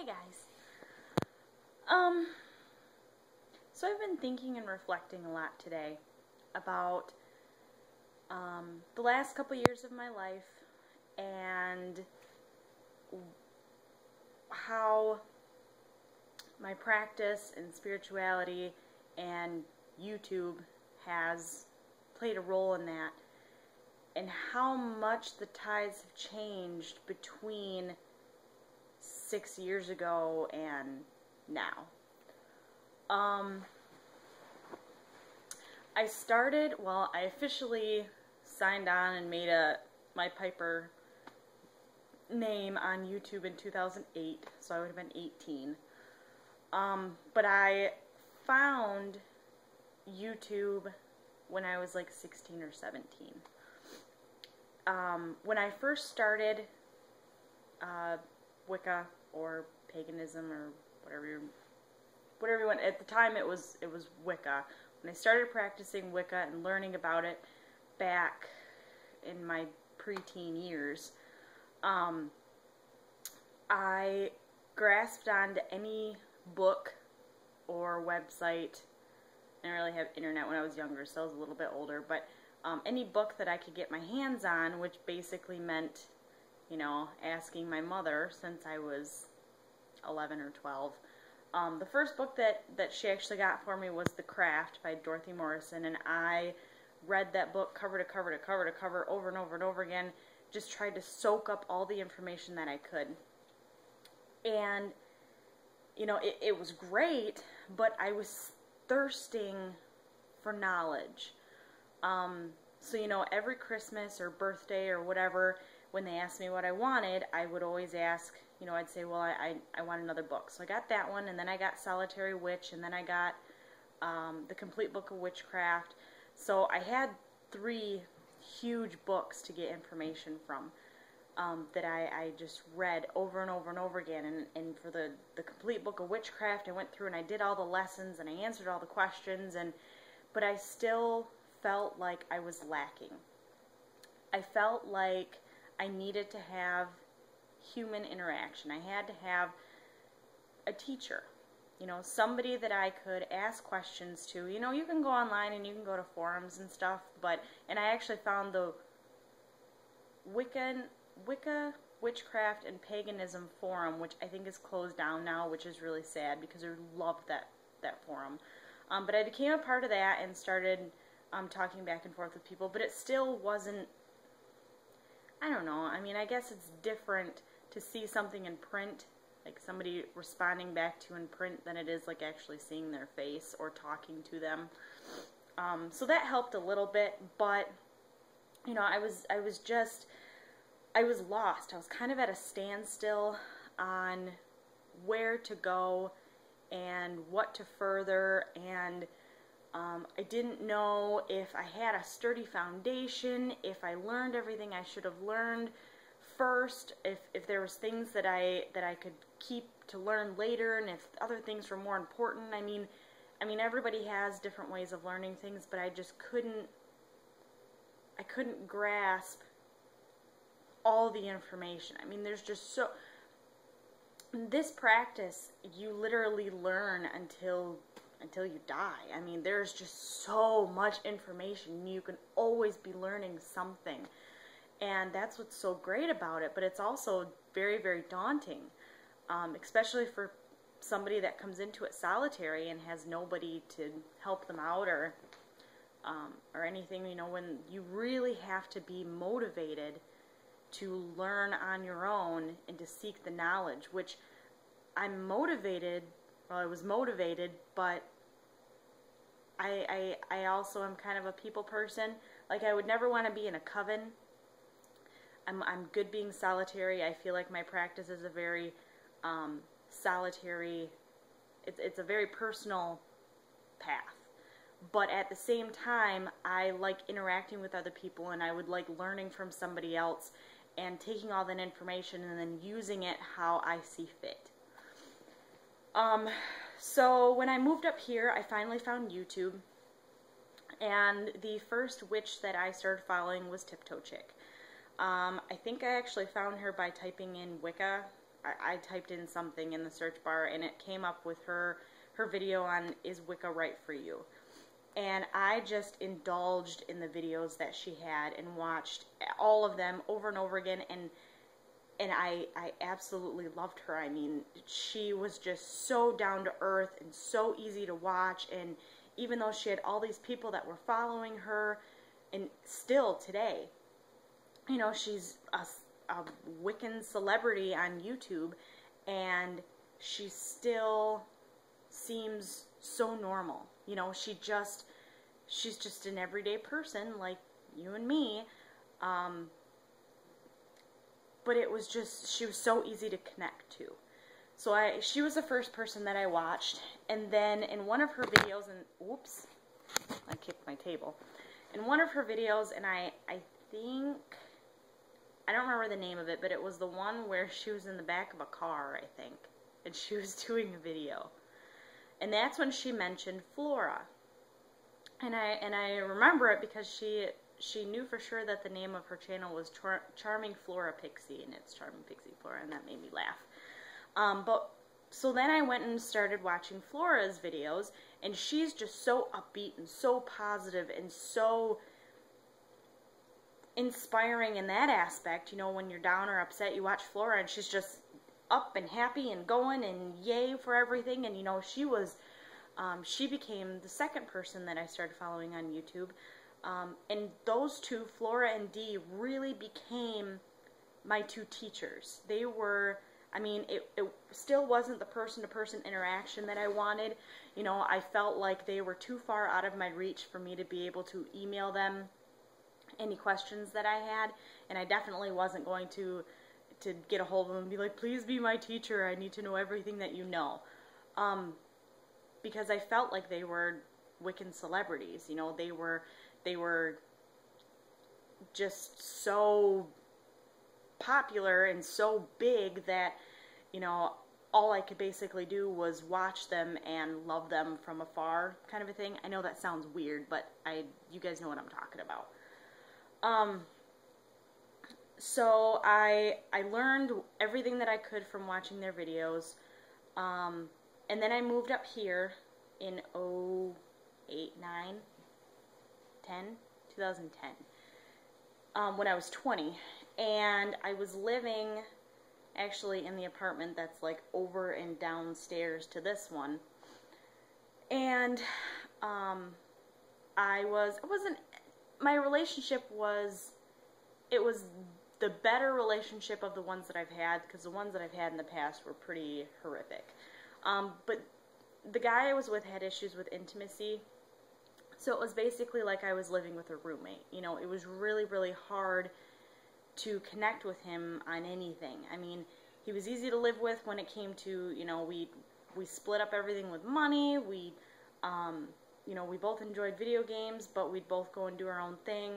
Hey guys. Um, so I've been thinking and reflecting a lot today about um, the last couple years of my life and how my practice and spirituality and YouTube has played a role in that and how much the tides have changed between six years ago and now. Um, I started, well, I officially signed on and made a my Pyperh name on YouTube in 2008, so I would have been 18. Um, but I found YouTube when I was like 16 or 17 um, when I first started uh, Wicca or paganism or whatever you, whatever you want, at the time it was it was Wicca. When I started practicing Wicca and learning about it back in my preteen years, um, I grasped onto any book or website. I didn't really have internet when I was younger, so I was a little bit older, but um, any book that I could get my hands on, which basically meant, you know, asking my mother since I was 11 or 12. Um, the first book that, that she actually got for me was The Craft by Dorothy Morrison, and I read that book cover to cover to cover to cover over and over and over again, just tried to soak up all the information that I could. And, you know, it, it was great, but I was thirsting for knowledge. Um, so, you know, every Christmas or birthday or whatever, when they asked me what I wanted, I would always ask, you know, I'd say, well, I, I, I want another book. So I got that one, and then I got Solitary Witch, and then I got um, The Complete Book of Witchcraft. So I had three huge books to get information from. Um, that I, I just read over and over and over again. And, and for the, the complete book of witchcraft, I went through and I did all the lessons and I answered all the questions. And but I still felt like I was lacking. I felt like I needed to have human interaction. I had to have a teacher, you know, somebody that I could ask questions to. You know, you can go online and you can go to forums and stuff, but, and I actually found the Wiccan, Wicca, Witchcraft, and Paganism forum, which I think is closed down now, which is really sad because I loved that, that forum. Um, but I became a part of that and started um, talking back and forth with people, but it still wasn't, I don't know, I mean, I guess it's different to see something in print, like somebody responding back to in print, than it is like actually seeing their face or talking to them. Um, so that helped a little bit, but, you know, I was, I was just, I was lost. I was kind of at a standstill on where to go and what to further and um, I didn't know if I had a sturdy foundation, if I learned everything I should have learned first, if, if there was things that I that I could keep to learn later, and if other things were more important. I mean, I mean everybody has different ways of learning things, but I just couldn't I couldn't grasp all the information. I mean, there's just so this practice you literally learn until until you die. I mean, there's just so much information. You can always be learning something. And that's what's so great about it. But it's also very, very daunting, um, especially for somebody that comes into it solitary and has nobody to help them out or um, or anything. You know, when you really have to be motivated to learn on your own and to seek the knowledge, which I'm motivated well, I was motivated, but I, I, I also am kind of a people person. Like, I would never want to be in a coven. I'm, I'm good being solitary. I feel like my practice is a very um, solitary, it's, it's a very personal path. But at the same time, I like interacting with other people and I would like learning from somebody else and taking all that information and then using it how I see fit. Um, so when I moved up here, I finally found YouTube. And the first witch that I started following was Tiptoe Chick. Um, I think I actually found her by typing in Wicca I, I typed in something in the search bar and it came up with her her video on is Wicca right for you and I just indulged in the videos that she had and watched all of them over and over again and and I I absolutely loved her. I mean, she was just so down to earth and so easy to watch and even though she had all these people that were following her and still today, you know, she's a, a Wiccan celebrity on YouTube and she still seems so normal. You know, she just, she's just an everyday person like you and me. Um, but it was just, she was so easy to connect to. So I, she was the first person that I watched. And then in one of her videos, and whoops, I kicked my table. In one of her videos, and I, I think, I don't remember the name of it, but it was the one where she was in the back of a car, I think. And she was doing a video. And that's when she mentioned Flora. And I and I remember it because she she knew for sure that the name of her channel was Char Charming Flora Pixie, and it's Charming Pixie Flora, and that made me laugh. Um, but so then I went and started watching Flora's videos, and she's just so upbeat and so positive and so inspiring in that aspect. You know, when you're down or upset, you watch Flora, and she's just up and happy and going and yay for everything. And you know, she was, um, she became the second person that I started following on YouTube. Um, and those two, Flora and Dee, really became my two teachers. They were, I mean, it, it still wasn't the person to person interaction that I wanted. You know, I felt like they were too far out of my reach for me to be able to email them any questions that I had. And I definitely wasn't going to to get a hold of them and be like, please be my teacher. I need to know everything that you know. Um, because I felt like they were Wiccan celebrities. You know, they were they were just so popular and so big that you know all I could basically do was watch them and love them from afar, kind of a thing. I know that sounds weird, but I you guys know what I'm talking about. Um, so I I learned everything that I could from watching their videos. Um, and then I moved up here in 08, 9, 10, 2010, um, when I was 20. And I was living actually in the apartment that's like over and downstairs to this one. And um, I was, it wasn't, my relationship was, it was the better relationship of the ones that I've had, because the ones that I've had in the past were pretty horrific. Um, but the guy I was with had issues with intimacy, so it was basically like I was living with a roommate. You know, it was really, really hard to connect with him on anything. I mean, he was easy to live with when it came to, you know, we we split up everything with money. We, um, you know, we both enjoyed video games, but we'd both go and do our own thing.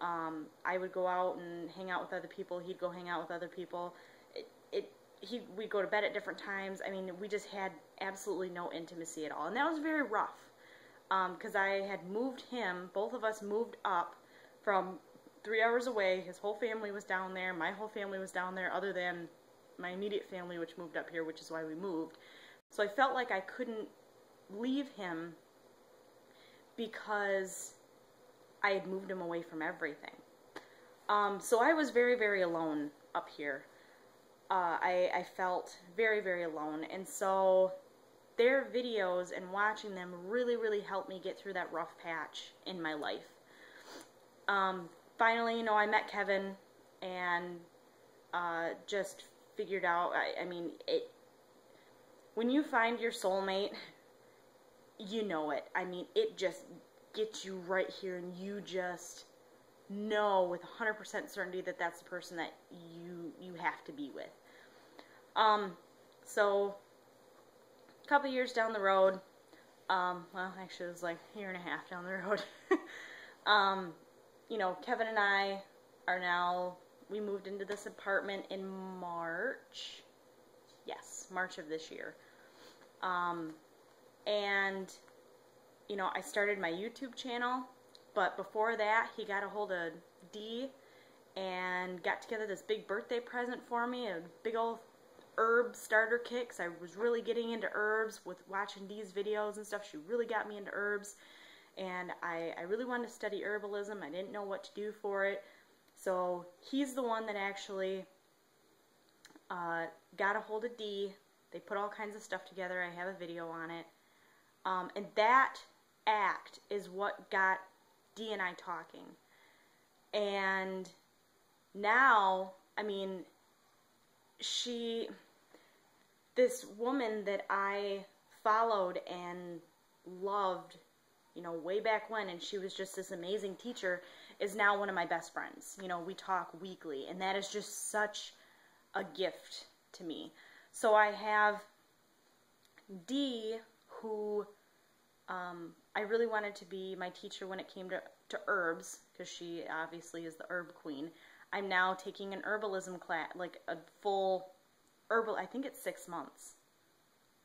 Um, I would go out and hang out with other people. He'd go hang out with other people. It, it he we'd go to bed at different times. I mean, we just had absolutely no intimacy at all, and that was very rough. Because um, I had moved him, both of us moved up from three hours away. His whole family was down there. My whole family was down there, other than my immediate family, which moved up here, which is why we moved. So I felt like I couldn't leave him because I had moved him away from everything. Um, so I was very, very alone up here. Uh, I, I felt very, very alone. And so their videos and watching them really, really helped me get through that rough patch in my life. Um, finally, you know, I met Kevin and uh, just figured out, I, I mean, it, when you find your soulmate, you know it. I mean, it just gets you right here and you just know with 100% certainty that that's the person that you you have to be with. Um, so a couple years down the road, um, well, actually it was like a year and a half down the road. um, you know, Kevin and I are now we moved into this apartment in March. Yes, March of this year. Um, and you know, I started my YouTube channel, but before that, he got a hold of Dee and got together this big birthday present for me, a big old herb starter because I was really getting into herbs with watching these videos and stuff. She really got me into herbs. And I, I really wanted to study herbalism. I didn't know what to do for it. So he's the one that actually uh, got a hold of Dee. They put all kinds of stuff together. I have a video on it. Um, and that act is what got Dee and I talking. And now, I mean, she, this woman that I followed and loved, you know, way back when, and she was just this amazing teacher, is now one of my best friends. You know, we talk weekly, and that is just such a gift to me. So I have Dee, who um, I really wanted to be my teacher when it came to, to herbs, because she obviously is the herb queen. I'm now taking an herbalism class, like a full herbal, I think it's six months.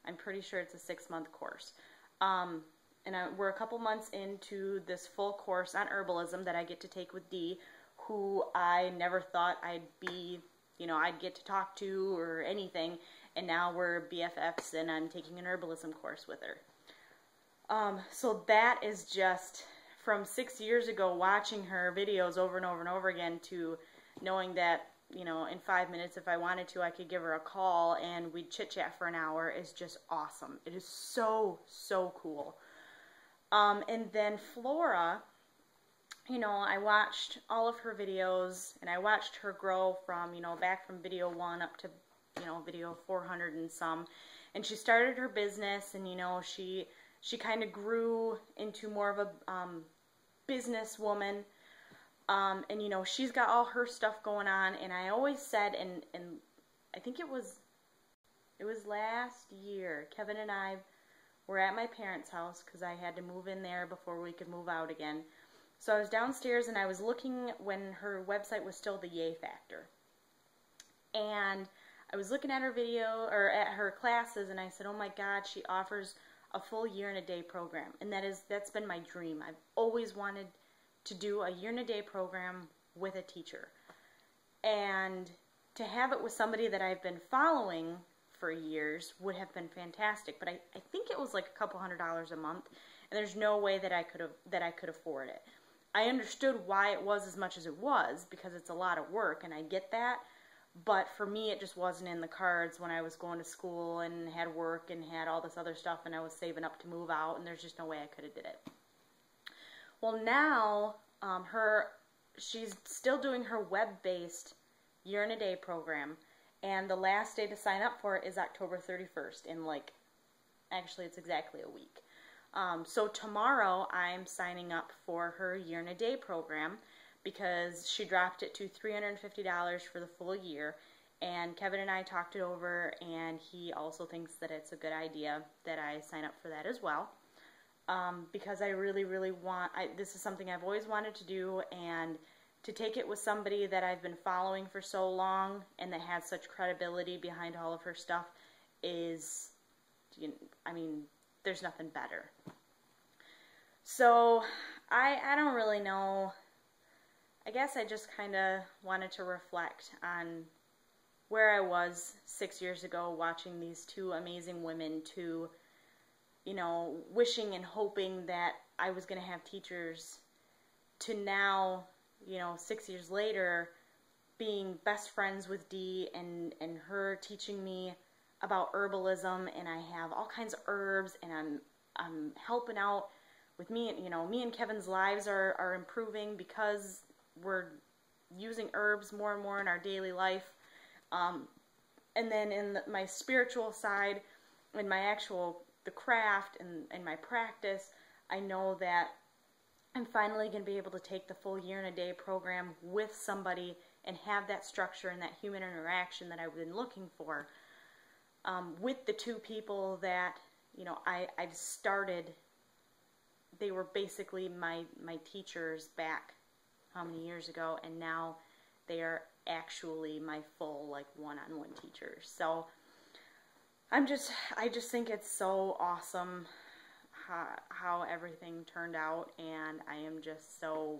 I'm pretty sure it's a six month course. Um, and I, we're a couple months into this full course on herbalism that I get to take with Dee, who I never thought I'd be, you know, I'd get to talk to or anything. And now we're BFFs and I'm taking an herbalism course with her. Um, so that is just from six years ago watching her videos over and over and over again to knowing that you know in five minutes if I wanted to I could give her a call and we'd chit chat for an hour is just awesome. It is so so cool. Um, and then Flora, you know, I watched all of her videos and I watched her grow from, you know, back from video one up to, you know, video 400 and some. And she started her business and, you know, she, she kind of grew into more of a um, businesswoman. Um, and, you know, she's got all her stuff going on. And I always said, and, and I think it was, it was last year, Kevin and I we're at my parents' house because I had to move in there before we could move out again. So I was downstairs and I was looking when her website was still the Yay Factor. And I was looking at her video or at her classes and I said, "Oh my god, she offers a full year and a day program." And that is that's been my dream. I've always wanted to do a year and a day program with a teacher. And to have it with somebody that I've been following for years would have been fantastic. But I, I think it was like a couple hundred dollars a month, and there's no way that I could have that I could afford it. I understood why it was as much as it was because it's a lot of work, and I get that. But for me, it just wasn't in the cards when I was going to school and had work and had all this other stuff, and I was saving up to move out, and there's just no way I could have did it. Well, now um, her she's still doing her web-based year and a day program and the last day to sign up for it is October 31st in like actually it's exactly a week. Um, so tomorrow i'm signing up for her year and a day program because she dropped it to $350 for the full year and kevin and i talked it over and he also thinks that it's a good idea that i sign up for that as well um, because i really really want I, this is something i've always wanted to do and to take it with somebody that I've been following for so long and that has such credibility behind all of her stuff is, you know, I mean, there's nothing better. So, I, I don't really know. I guess I just kind of wanted to reflect on where I was six years ago watching these two amazing women to, you know, wishing and hoping that I was going to have teachers to now you know, six years later, being best friends with Dee and, and her teaching me about herbalism and I have all kinds of herbs and I'm I'm helping out with me and, you know me and Kevin's lives are, are improving because we're using herbs more and more in our daily life. Um, and then in the, my spiritual side in my actual the craft and, and my practice I know that I'm finally going to be able to take the full year and a day program with somebody and have that structure and that human interaction that I've been looking for um, with the two people that you know I, I've started. They were basically my my teachers back how many years ago, and now they are actually my full like one-on-one teachers. So I'm just I just think it's so awesome how, how everything turned out, and I am just so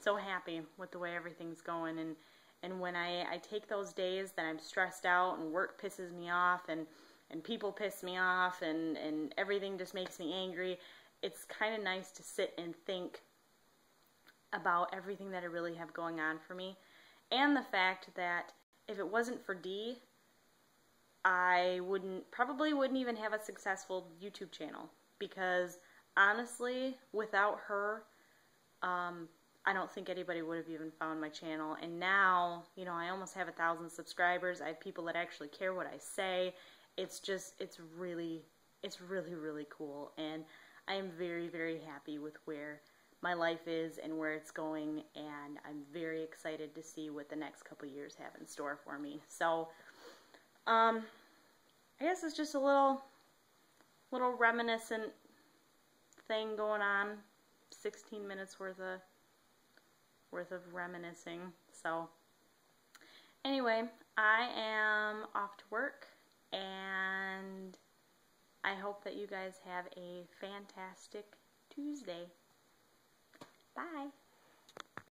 so happy with the way everything's going. And And when I, I take those days that I'm stressed out and work pisses me off and, and people piss me off and, and everything just makes me angry, it's kind of nice to sit and think about everything that I really have going on for me. And the fact that if it wasn't for Dee, I wouldn't probably wouldn't even have a successful YouTube channel because honestly, without her, um, I don't think anybody would have even found my channel. And now, you know, I almost have a thousand subscribers. I have people that actually care what I say. It's just, it's really, it's really, really cool. And I am very, very happy with where my life is and where it's going. And I'm very excited to see what the next couple years have in store for me. So, um, I guess it's just a little, little reminiscent thing going on. 16 minutes worth of worth of reminiscing. So anyway, I am off to work and I hope that you guys have a fantastic Tuesday. Bye.